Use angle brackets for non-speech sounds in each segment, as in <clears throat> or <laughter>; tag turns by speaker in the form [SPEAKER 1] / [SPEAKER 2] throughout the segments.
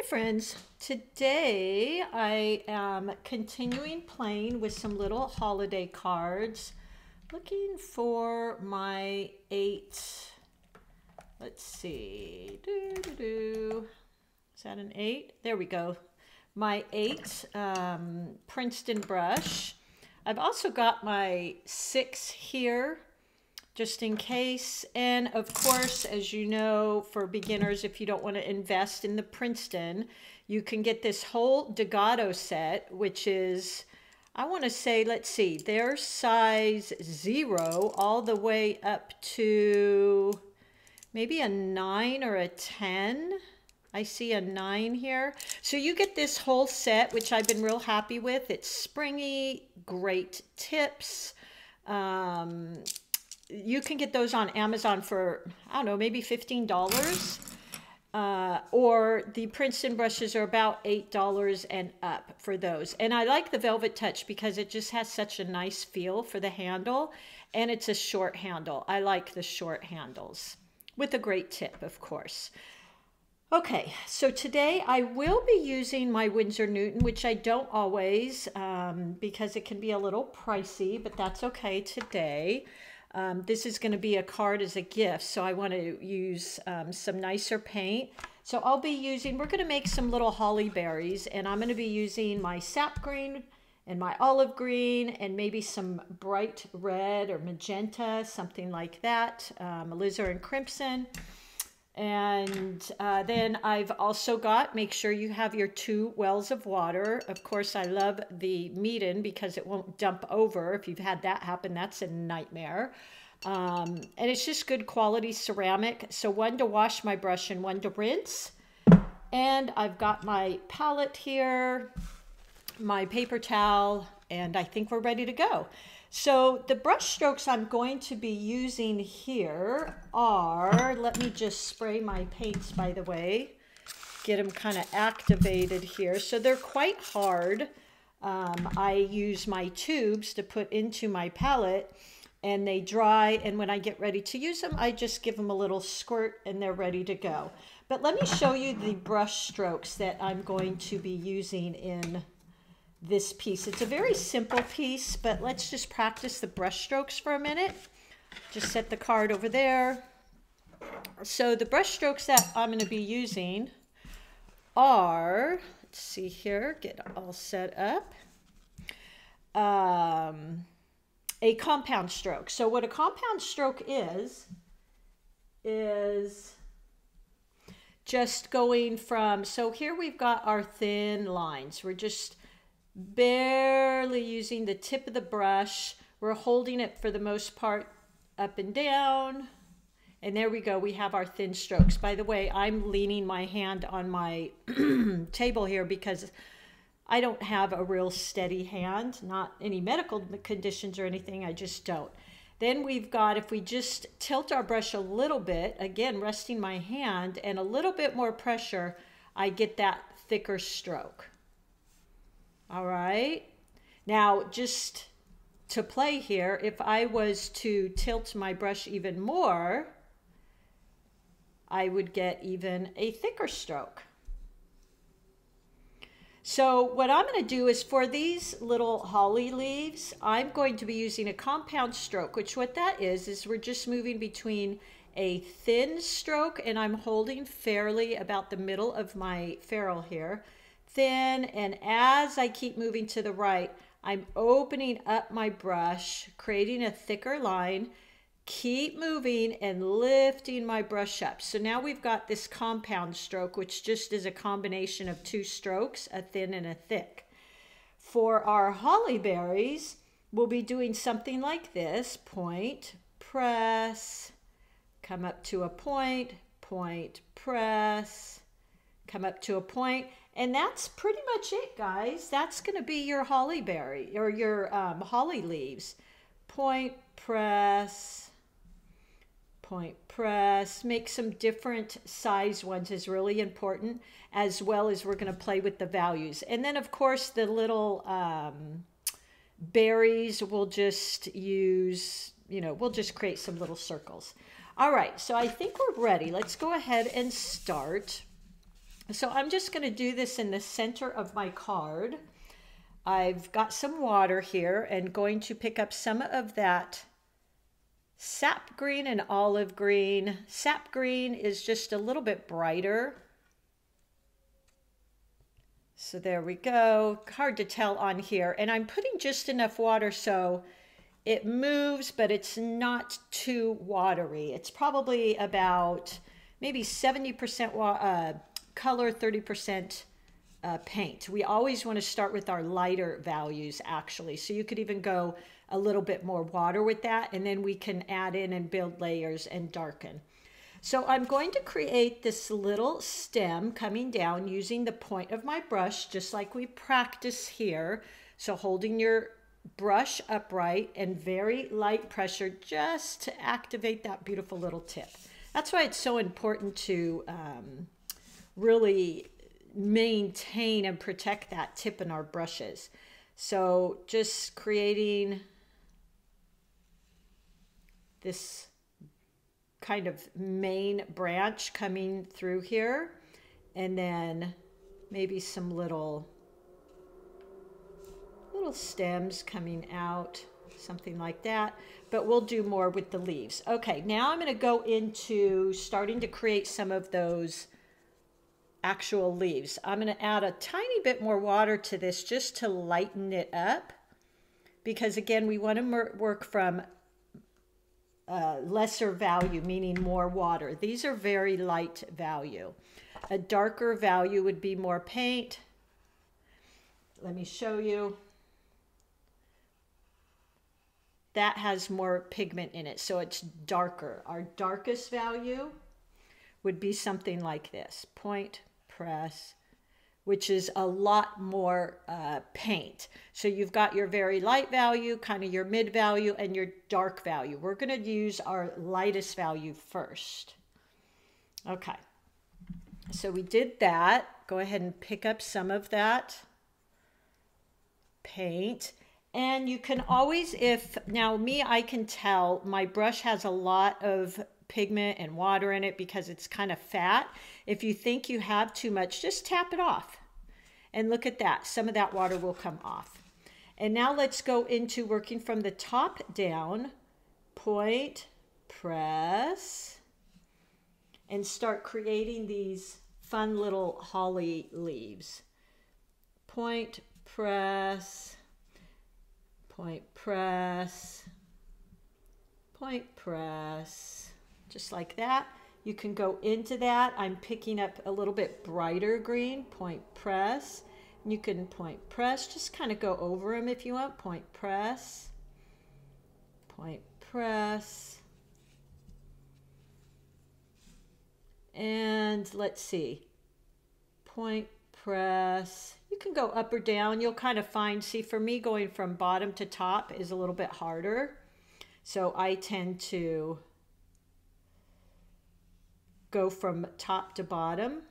[SPEAKER 1] Hi friends, today I am continuing playing with some little holiday cards, looking for my eight, let's see, doo, doo, doo. is that an eight? There we go, my eight um, Princeton brush. I've also got my six here just in case. And of course, as you know, for beginners, if you don't want to invest in the Princeton, you can get this whole Degado set, which is, I want to say, let's see, their size zero all the way up to maybe a nine or a 10. I see a nine here. So you get this whole set, which I've been real happy with. It's springy, great tips. Um, you can get those on Amazon for, I don't know, maybe $15. Uh, or the Princeton brushes are about $8 and up for those. And I like the Velvet Touch because it just has such a nice feel for the handle. And it's a short handle. I like the short handles with a great tip, of course. Okay, so today I will be using my Winsor Newton, which I don't always um, because it can be a little pricey, but that's okay today. Um, this is going to be a card as a gift, so I want to use um, some nicer paint. So I'll be using, we're going to make some little holly berries, and I'm going to be using my sap green and my olive green and maybe some bright red or magenta, something like that, um, alizarin crimson. And uh, then I've also got, make sure you have your two wells of water. Of course, I love the Meeden because it won't dump over. If you've had that happen, that's a nightmare. Um, and it's just good quality ceramic. So one to wash my brush and one to rinse. And I've got my palette here, my paper towel, and I think we're ready to go. So the brush strokes I'm going to be using here are, let me just spray my paints by the way, get them kind of activated here. So they're quite hard. Um, I use my tubes to put into my palette and they dry and when I get ready to use them, I just give them a little squirt and they're ready to go. But let me show you the brush strokes that I'm going to be using in this piece. It's a very simple piece, but let's just practice the brush strokes for a minute. Just set the card over there. So the brush strokes that I'm going to be using are, let's see here, get all set up, um, a compound stroke. So what a compound stroke is, is just going from, so here we've got our thin lines. We're just barely using the tip of the brush. We're holding it for the most part up and down. And there we go. We have our thin strokes. By the way, I'm leaning my hand on my <clears throat> table here because I don't have a real steady hand, not any medical conditions or anything. I just don't. Then we've got, if we just tilt our brush a little bit, again, resting my hand and a little bit more pressure, I get that thicker stroke. All right. Now, just to play here, if I was to tilt my brush even more, I would get even a thicker stroke. So what I'm going to do is for these little holly leaves, I'm going to be using a compound stroke, which what that is, is we're just moving between a thin stroke and I'm holding fairly about the middle of my ferrule here thin. And as I keep moving to the right, I'm opening up my brush, creating a thicker line, keep moving and lifting my brush up. So now we've got this compound stroke, which just is a combination of two strokes, a thin and a thick. For our holly berries, we'll be doing something like this, point, press, come up to a point, point, press, come up to a point, and that's pretty much it, guys. That's going to be your holly berry or your um, holly leaves. Point, press, point, press. Make some different size ones is really important, as well as we're going to play with the values. And then, of course, the little um, berries we'll just use, you know, we'll just create some little circles. All right, so I think we're ready. Let's go ahead and start. So I'm just going to do this in the center of my card. I've got some water here and going to pick up some of that sap green and olive green. Sap green is just a little bit brighter. So there we go. Hard to tell on here. And I'm putting just enough water so it moves, but it's not too watery. It's probably about maybe 70% uh, color, 30% uh, paint. We always want to start with our lighter values actually. So you could even go a little bit more water with that and then we can add in and build layers and darken. So I'm going to create this little stem coming down using the point of my brush just like we practice here. So holding your brush upright and very light pressure just to activate that beautiful little tip. That's why it's so important to um, really maintain and protect that tip in our brushes. So just creating this kind of main branch coming through here and then maybe some little little stems coming out something like that but we'll do more with the leaves okay now I'm going to go into starting to create some of those actual leaves. I'm going to add a tiny bit more water to this just to lighten it up because again we want to work from uh, lesser value meaning more water. These are very light value. A darker value would be more paint. Let me show you. That has more pigment in it, so it's darker. Our darkest value would be something like this, point press, which is a lot more uh, paint. So you've got your very light value, kind of your mid value, and your dark value. We're going to use our lightest value first. Okay, so we did that. Go ahead and pick up some of that paint. And you can always, if, now me, I can tell my brush has a lot of pigment and water in it because it's kind of fat. If you think you have too much, just tap it off. And look at that. Some of that water will come off. And now let's go into working from the top down. Point, press, and start creating these fun little holly leaves. Point, press, point, press, point, press, just like that. You can go into that. I'm picking up a little bit brighter green, point press. You can point press, just kind of go over them if you want. Point press, point press. And let's see, point press. You can go up or down. You'll kind of find, see for me going from bottom to top is a little bit harder. So I tend to go from top to bottom,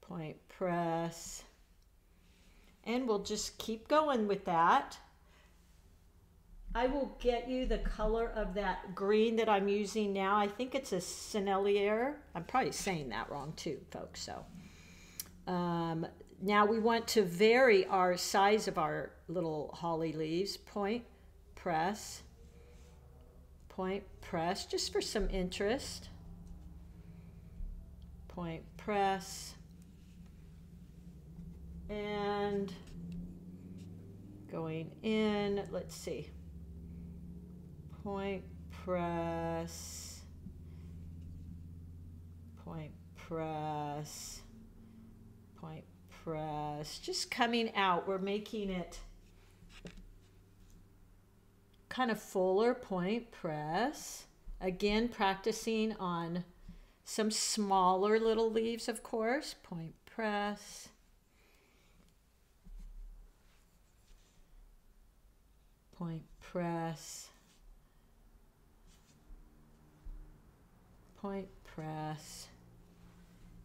[SPEAKER 1] point press, and we'll just keep going with that. I will get you the color of that green that I'm using now. I think it's a Sennelier. I'm probably saying that wrong too, folks. So um, now we want to vary our size of our little holly leaves. Point, press, point, press, just for some interest point press. And going in, let's see, point press, point press, point press, just coming out. We're making it kind of fuller. Point press. Again, practicing on some smaller little leaves, of course, point press. Point press. Point press.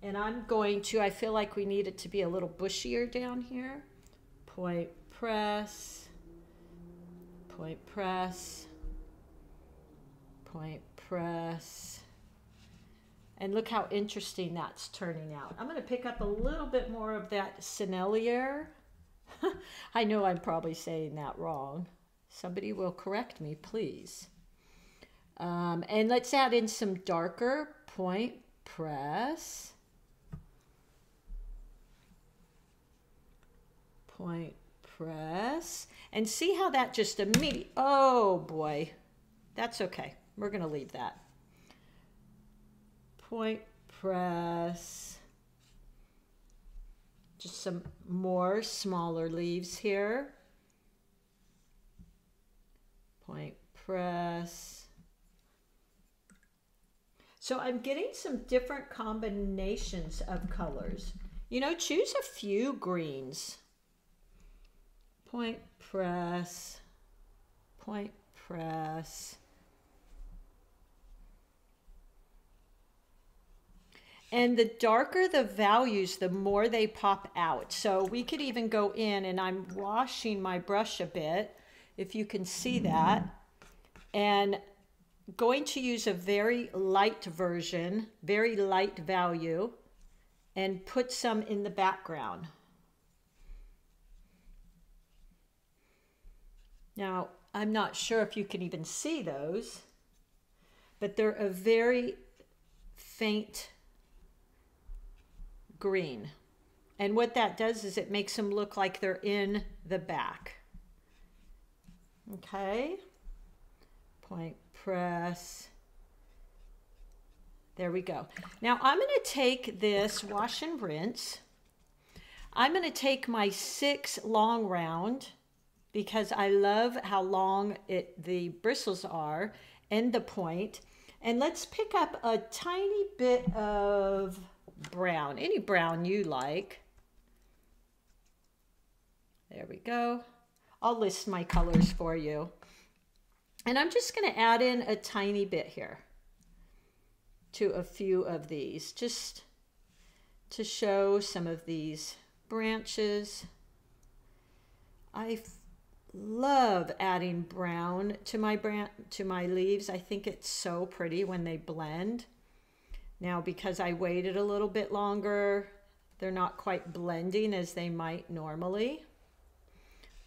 [SPEAKER 1] And I'm going to, I feel like we need it to be a little bushier down here. Point press. Point press. Point press And look how interesting that's turning out. I'm going to pick up a little bit more of that Sennelier. <laughs> I know I'm probably saying that wrong. Somebody will correct me, please. Um, and let's add in some darker point press. Point press. And see how that just immediately, oh boy, that's okay. We're going to leave that. Point press. Just some more smaller leaves here. Point press. So I'm getting some different combinations of colors. You know, choose a few greens. Point press, point press. And the darker the values, the more they pop out. So we could even go in and I'm washing my brush a bit, if you can see that. And going to use a very light version, very light value, and put some in the background. Now, I'm not sure if you can even see those, but they're a very faint green. And what that does is it makes them look like they're in the back. Okay. Point press. There we go. Now I'm going to take this wash and rinse. I'm going to take my six long round because I love how long it the bristles are and the point. And let's pick up a tiny bit of brown, any brown you like. There we go. I'll list my colors for you. And I'm just going to add in a tiny bit here to a few of these, just to show some of these branches. I love adding brown to my brand to my leaves. I think it's so pretty when they blend. Now, because I waited a little bit longer, they're not quite blending as they might normally,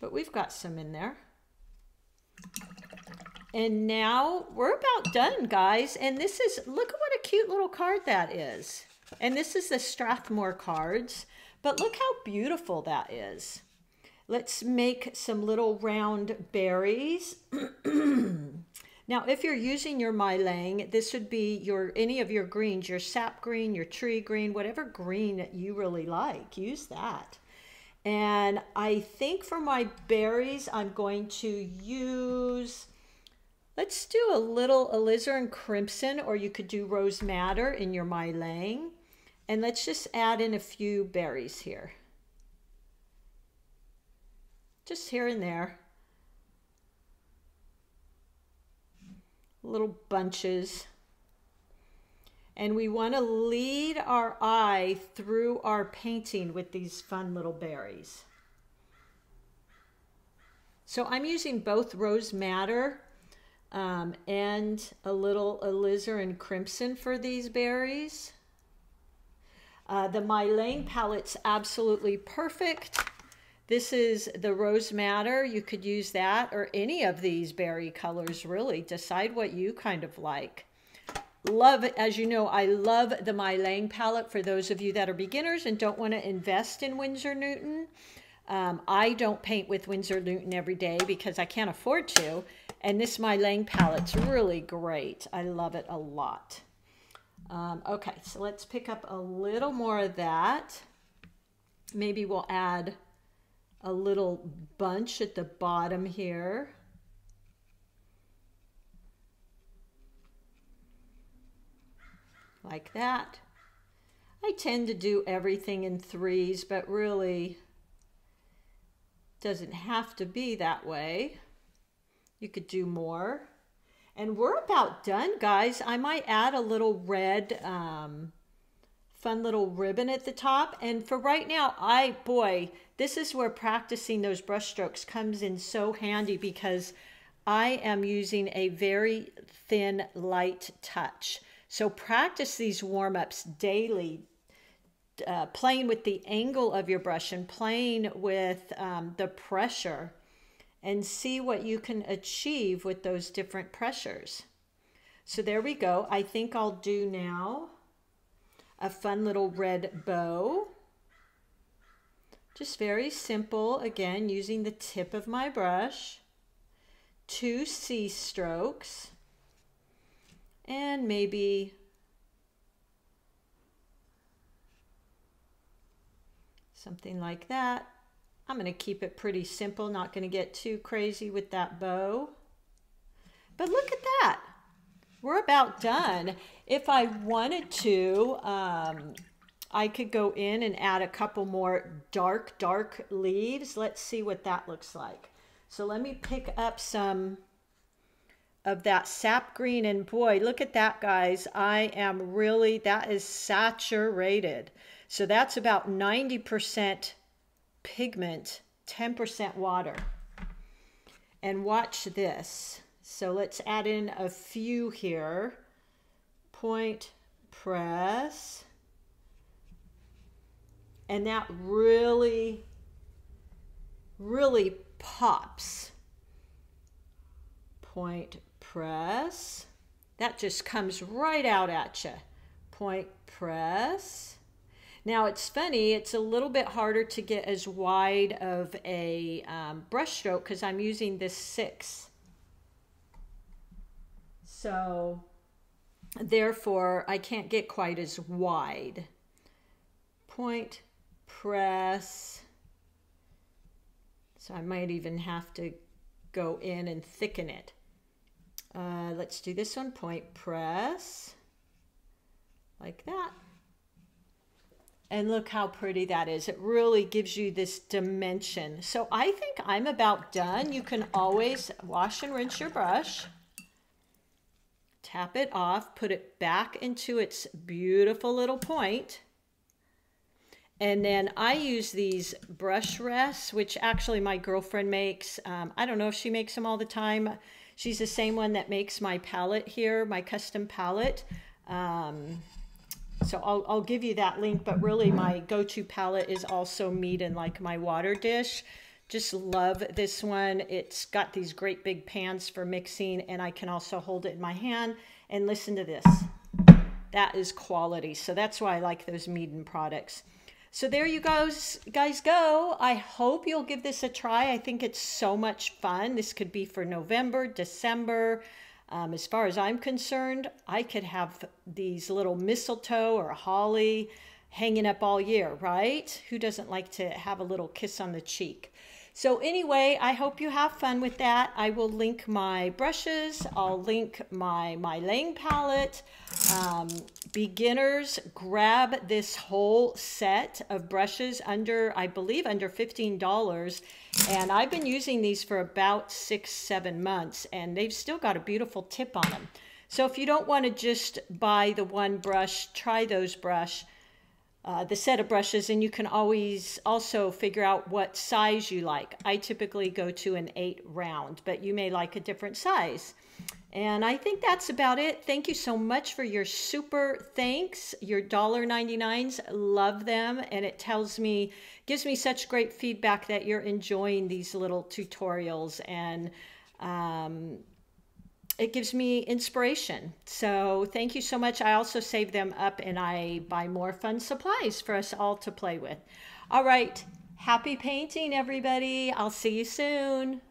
[SPEAKER 1] but we've got some in there. And now we're about done, guys. And this is, look at what a cute little card that is. And this is the Strathmore cards, but look how beautiful that is. Let's make some little round berries. <clears throat> Now, if you're using your MieLiang, this would be your any of your greens, your sap green, your tree green, whatever green that you really like, use that. And I think for my berries, I'm going to use, let's do a little alizarin crimson, or you could do rose madder in your MieLiang. And let's just add in a few berries here. Just here and there. Little bunches. And we want to lead our eye through our painting with these fun little berries. So I'm using both Rose Madder um, and a little alizarin crimson for these berries. Uh, the MieLiang palette's absolutely perfect. This is the Rose Madder. You could use that or any of these berry colors, really. Decide what you kind of like. Love, as you know, I love the My MieLiang palette for those of you that are beginners and don't want to invest in Winsor Newton. Um, I don't paint with Winsor Newton every day because I can't afford to. And this My MieLiang palette's really great. I love it a lot. Um, okay, so let's pick up a little more of that. Maybe we'll add a little bunch at the bottom here. Like that. I tend to do everything in threes, but really doesn't have to be that way. You could do more. And we're about done, guys. I might add a little red um, fun little ribbon at the top. And for right now, I, boy, this is where practicing those brush strokes comes in so handy because I am using a very thin, light touch. So practice these warm ups daily, uh, playing with the angle of your brush and playing with um, the pressure and see what you can achieve with those different pressures. So there we go. I think I'll do now a fun little red bow. Just very simple, again, using the tip of my brush. Two C strokes. And maybe something like that. I'm going to keep it pretty simple, not going to get too crazy with that bow. But look at that. We're about done. If I wanted to, um, I could go in and add a couple more dark, dark leaves. Let's see what that looks like. So let me pick up some of that sap green and boy, look at that guys. I am really, that is saturated. So that's about 90% pigment, 10% water. And watch this. So let's add in a few here. Point, press. And that really, really pops. Point, press. That just comes right out at you. Point, press. Now it's funny, it's a little bit harder to get as wide of a um, brush stroke because I'm using this six. So therefore I can't get quite as wide. Point, press. So I might even have to go in and thicken it. Uh, let's do this one, point, press, like that. And look how pretty that is. It really gives you this dimension. So I think I'm about done. You can always wash and rinse your brush. Tap it off, put it back into its beautiful little point. And then I use these brush rests, which actually my girlfriend makes. Um, I don't know if she makes them all the time. She's the same one that makes my palette here, my custom palette. Um, so I'll, I'll give you that link, but really my go-to palette is also Meeden like my water dish. Just love this one. It's got these great big pans for mixing and I can also hold it in my hand and listen to this. That is quality. So that's why I like those Meeden products. So there you guys, guys go. I hope you'll give this a try. I think it's so much fun. This could be for November, December, um, as far as I'm concerned, I could have these little mistletoe or holly hanging up all year, right? Who doesn't like to have a little kiss on the cheek? So anyway, I hope you have fun with that. I will link my brushes. I'll link my, my laying palette. Um, beginners, grab this whole set of brushes under, I believe, under $15. And I've been using these for about six, seven months, and they've still got a beautiful tip on them. So if you don't want to just buy the one brush, try those brush uh, the set of brushes and you can always also figure out what size you like. I typically go to an eight round, but you may like a different size. And I think that's about it. Thank you so much for your super thanks, your $1.99s. Love them. And it tells me, gives me such great feedback that you're enjoying these little tutorials and um, it gives me inspiration. So thank you so much. I also save them up and I buy more fun supplies for us all to play with. All right. Happy painting, everybody. I'll see you soon.